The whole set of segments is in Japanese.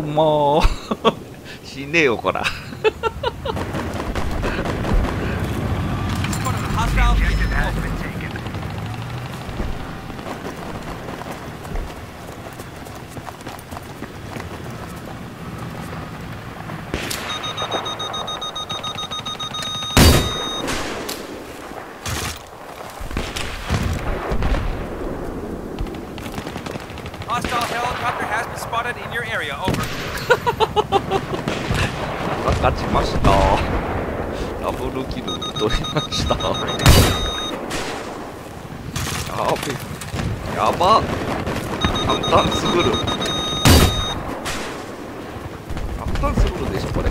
もう 死ねえよこら。カプタンスグルカタンスルでしょこれ。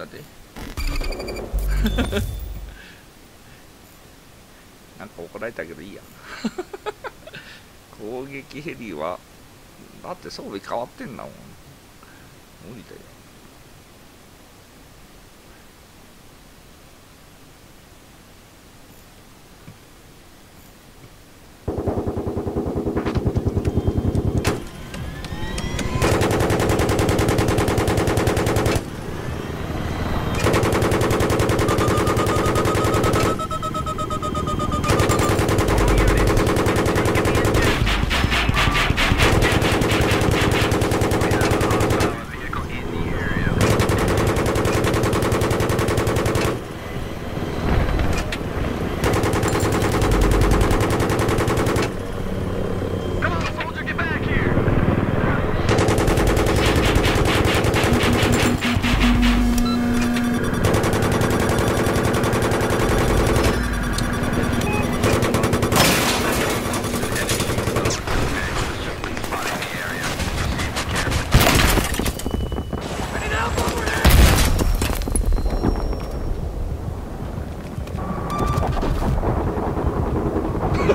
なんで なんか怒られたけどいいや。攻撃ヘリはだって装備変わってんだもん無理だよ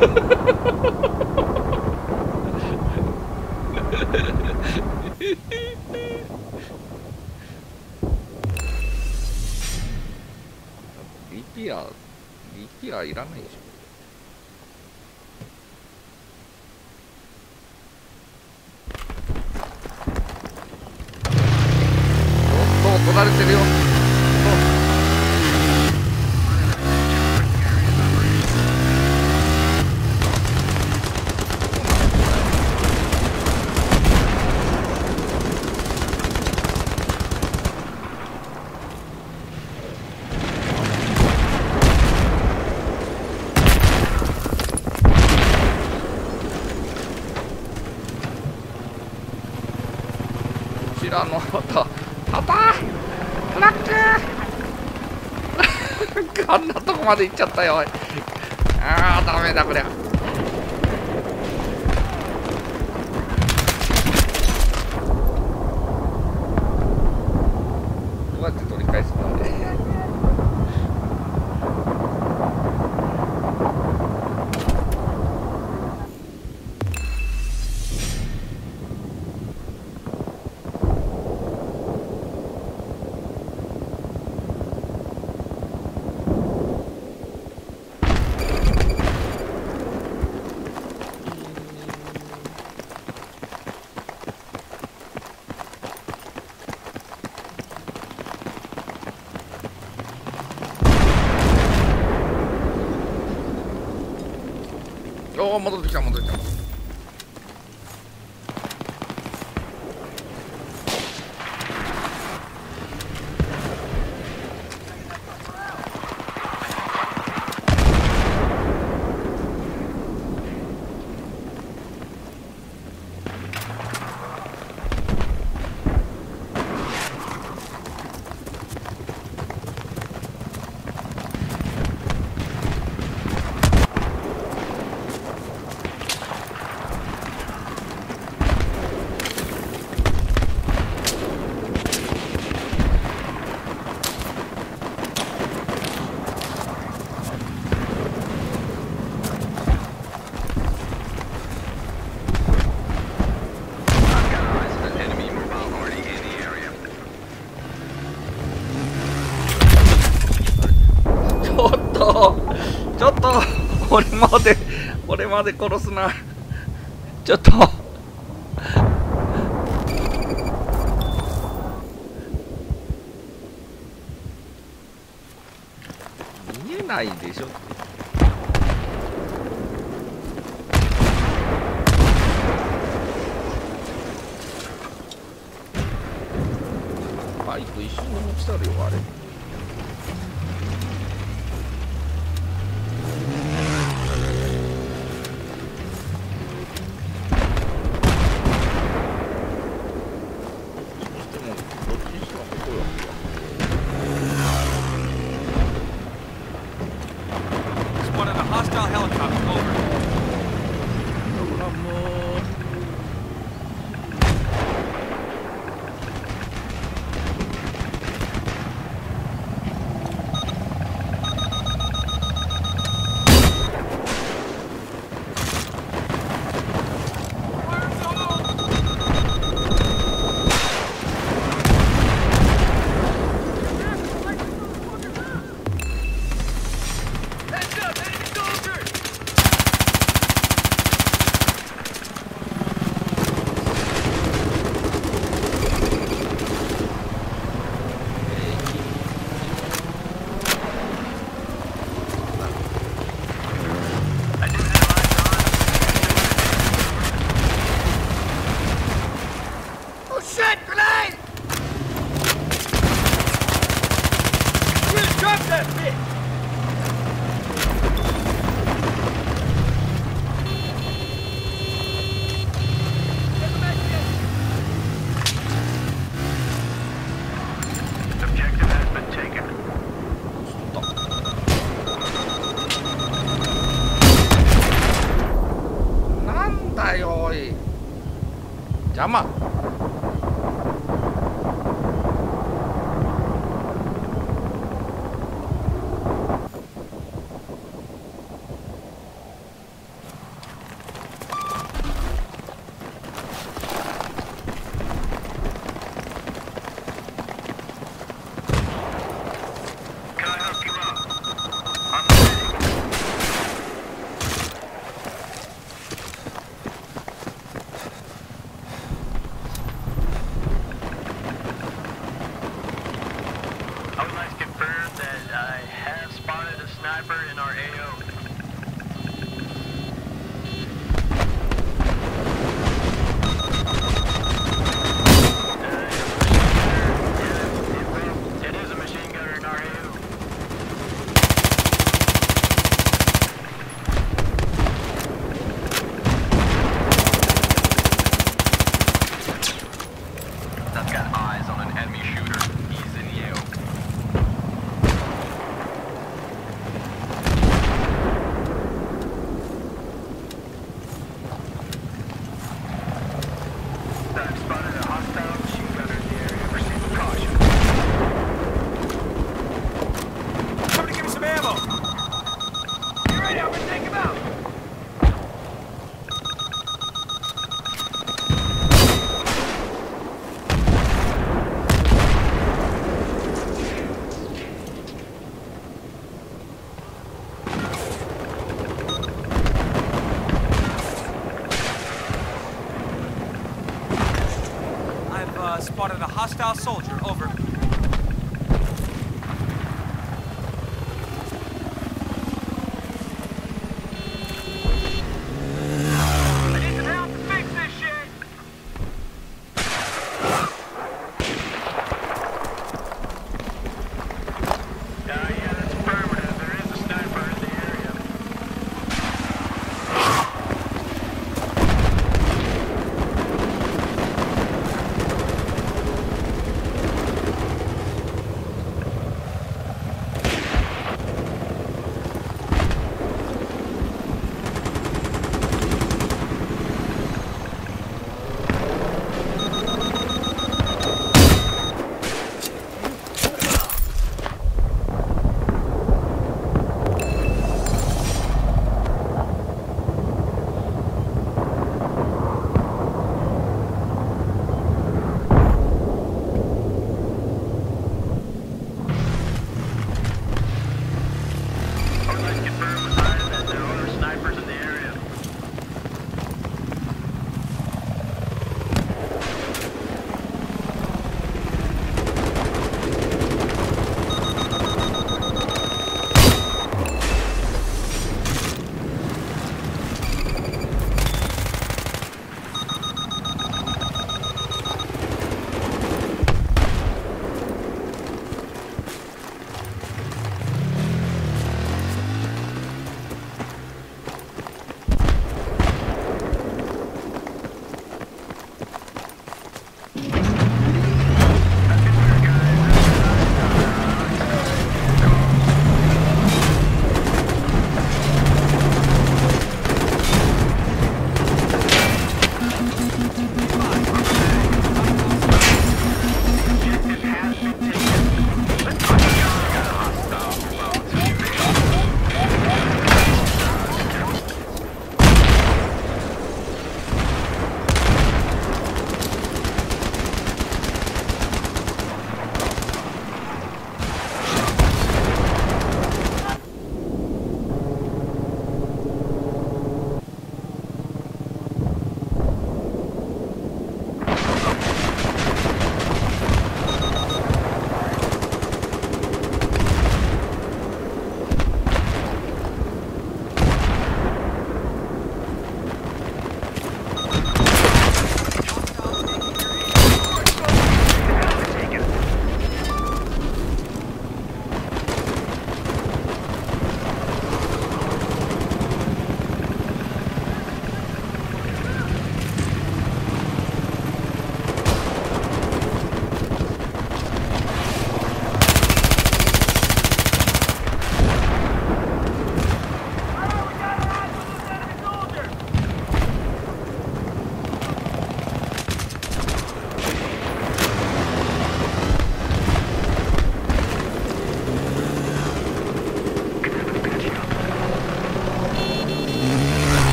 リピアリピアいらないでしょおっと取られてるよこちらのパパパトラック。あんなとこまで行っちゃったよおい。ああダメだこりゃどうやって取り返すんだねおお戻ってきた戻ってきたちょっとちょっと俺まで俺まで殺すな。ちょっと。見えないでしょ。バイク一瞬で持ち去るよあれ。Uh, spotted a hostile soldier. Over.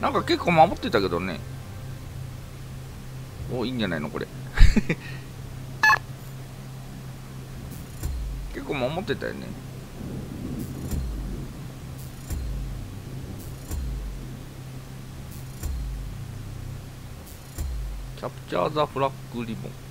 なんか結構守ってたけどね。おいいんじゃないのこれ。結構守ってたよね。キャプチャーザフラッグリボン。